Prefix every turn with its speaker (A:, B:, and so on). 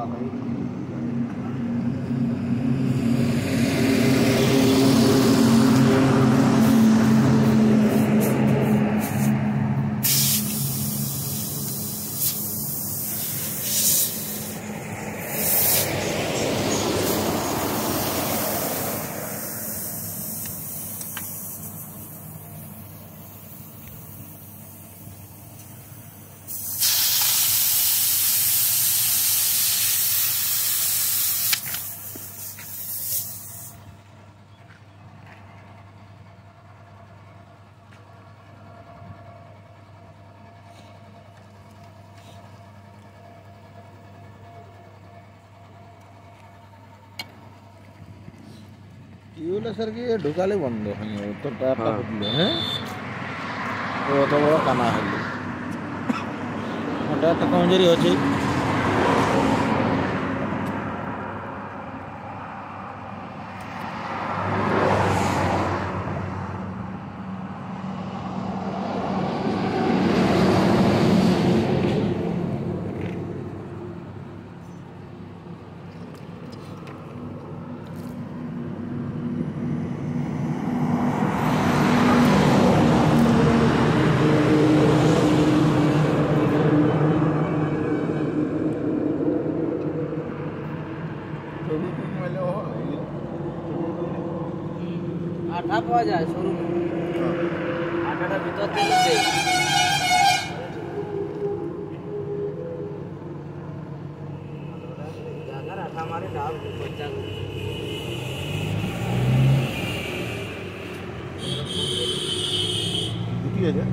A: করা হয় tubewell sir কি ঢুকালে বন্ধ হয় তোর টায়ারটা
B: হ্যাঁ।
A: ফুটলো হ্যাঁ ও অত বড় কানা হইল টায়ারটা কমজোরি হচ্ছে
C: আঠা পাওয়া যায় সরু আঠাটা ভিতর থেকে আঠা মারে ডাল
B: আছে?